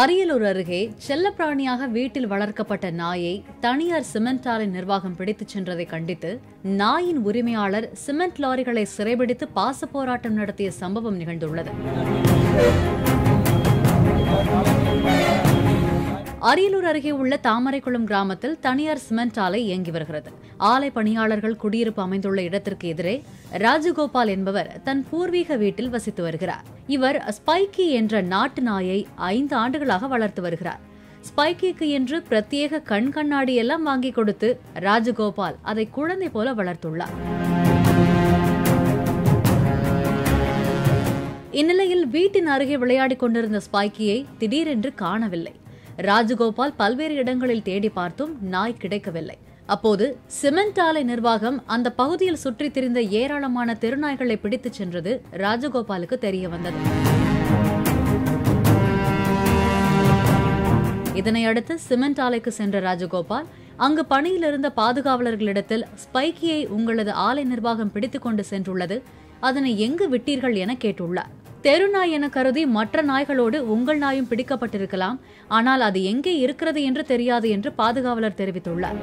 அரியலூர் அருகே செல்லப்பிராணியாக வீட்டில் வளர்க்கப்பட்ட நாயை தனியார் சிமெண்ட் ஆலை நிர்வாகம் பிடித்துச் சென்றதை கண்டித்து நாயின் உரிமையாளர் சிமெண்ட் லாரிகளை சிறைபிடித்து பாச போராட்டம் நடத்திய சம்பவம் நிகழ்ந்துள்ளது. அரியலூர் அருகே உள்ள தாமரைக்குளம் கிராமத்தில் தனியார் சிமெண்ட் ஆலை இயங்கி வருகிறது. ஆலை பணியாளர்கள் குடியிருப்பு அமைந்துள்ள இடத்திற்கு எதிரே ராஜகோபால் என்பவர் தன் பூர்வீக வீட்டில் வசித்து வருகிறார். இவர் ஸ்பைக்கி என்ற நாட்டு நாயை ஐந்து ஆண்டுகளாக வளர்த்து வருகிறார். ஸ்பைக்கிக்கு என்று பிரத்யேக கண் கண்ணாடி எல்லாம் வாங்கி கொடுத்து ராஜகோபால் அதை குழந்தை போல வளர்த்துள்ளார். இந்நிலையில் வீட்டின் அருகே விளையாடிக் கொண்டிருந்த ஸ்பைக்கியை திடீரென்று காணவில்லை. ராஜகோபால் பல்வேறு இடங்களில் தேடி பார்த்தும் நாய் கிடைக்கவில்லை. அப்போது சிமெண்ட் ஆலை நிர்வாகம் அந்த பகுதியில் சுற்றித் திரிந்த ஏராளமான தெருநாய்களை பிடித்துச் சென்றது ராஜகோபாலுக்கு தெரிய வந்தது. இதனையடுத்து சிமெண்ட் ஆலைக்கு சென்ற ராஜகோபால் அங்கு பணியில் இருந்த பாதுகாவலர்களிடத்தில் ஸ்பைக்கியை உங்களது ஆலை நிர்வாகம் பிடித்துக் கொண்டு சென்றுள்ளது அதனை எங்கு விட்டீர்கள் என கேட்டுள்ளார். தெருநாய் என கருதி மற்ற நாய்களோடு உங்கள் நாயும் பிடிக்கப்பட்டிருக்கலாம். ஆனால் அது எங்கே இருக்கிறது என்று தெரியாது என்று பாதுகாவலர் தெரிவித்துள்ளார்.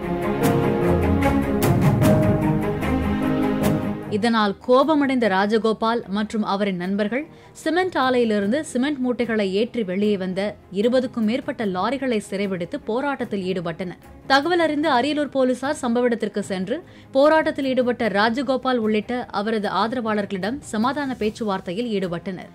இதனால் கோபமடைந்த ராஜகோபால் மற்றும் அவரின் நண்பர்கள் சிமெண்ட் ஆலையிலிருந்து சிமெண்ட் மூட்டைகளை ஏற்றி வெளியே வந்த இருபதுக்கும் மேற்பட்ட லாரிகளை சிறைபிடித்து போராட்டத்தில் ஈடுபட்டனர். தகவல் அறிந்து அரியலூர் போலீசார் சம்பவ இடத்திற்கு சென்று போராட்டத்தில் ஈடுபட்ட ராஜகோபால் உள்ளிட்ட அவரது ஆதரவாளர்களிடம் சமாதான பேச்சுவார்த்தையில் ஈடுபட்டனர்.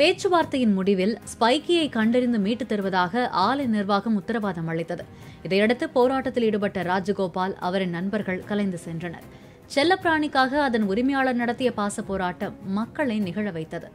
பேச்சுவார்த்தையின் முடிவில் ஸ்பைக்கியை கண்டறிந்து மீட்டுத் தருவதாக ஆலை நிர்வாகம் உத்தரவாதம் அளித்தது. இதையடுத்து போராட்டத்தில் ஈடுபட்ட ராஜகோபால் அவரின் நண்பர்கள் கலைந்து சென்றனர். செல்லப்பிராணிக்காக அதன் உரிமையாளர் நடத்திய பாச போராட்டம் மக்களை நிகழ வைத்தது.